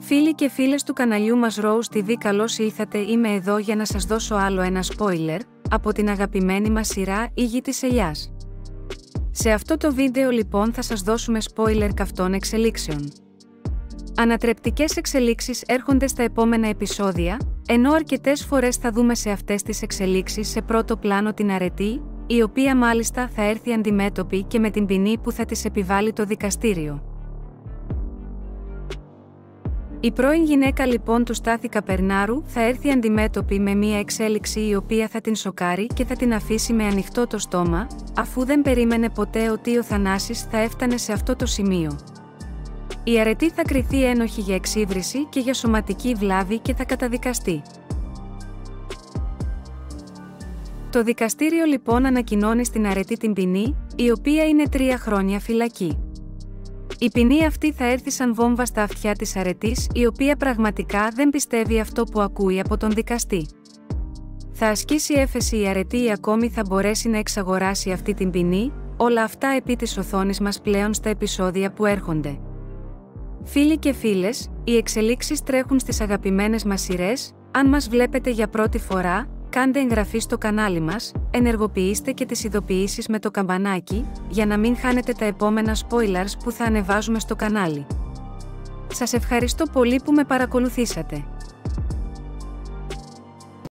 Φίλοι και φίλες του καναλιού μας Rose TV καλώς ήλθατε είμαι εδώ για να σας δώσω άλλο ένα spoiler, από την αγαπημένη μας σειρά «Η γη της ελιάς». Σε αυτό το βίντεο λοιπόν θα σας δώσουμε spoiler καυτών εξελίξεων. Ανατρεπτικές εξελίξεις έρχονται στα επόμενα επεισόδια, ενώ αρκετές φορές θα δούμε σε αυτές τις εξελίξεις σε πρώτο πλάνο την αρετή, η οποία μάλιστα θα έρθει αντιμέτωπη και με την ποινή που θα της επιβάλλει το δικαστήριο. Η πρώην γυναίκα λοιπόν του Στάθη Καπερνάρου θα έρθει αντιμέτωπη με μια εξέλιξη η οποία θα την σοκάρει και θα την αφήσει με ανοιχτό το στόμα, αφού δεν περίμενε ποτέ ότι ο Θανάσης θα έφτανε σε αυτό το σημείο. Η αρετή θα κριθεί ένοχη για εξύβριση και για σωματική βλάβη και θα καταδικαστεί. Το δικαστήριο λοιπόν ανακοινώνει στην αρετή την ποινή, η οποία είναι τρία χρόνια φυλακή. Η ποινή αυτή θα έρθει σαν βόμβα στα αυτιά της αρετής, η οποία πραγματικά δεν πιστεύει αυτό που ακούει από τον δικαστή. Θα ασκήσει έφεση η αρετή ή ακόμη θα μπορέσει να εξαγοράσει αυτή την ποινή, όλα αυτά επί της οθόνης μας πλέον στα επεισόδια που έρχονται. Φίλοι και φίλες, οι εξελίξεις τρέχουν στις αγαπημένες μας σειρές, αν μας βλέπετε για πρώτη φορά, κάντε εγγραφή στο κανάλι μας, ενεργοποιήστε και τις ειδοποιήσεις με το καμπανάκι, για να μην χάνετε τα επόμενα spoilers που θα ανεβάζουμε στο κανάλι. Σας ευχαριστώ πολύ που με παρακολουθήσατε.